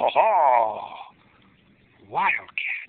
ha ha! Wildcat.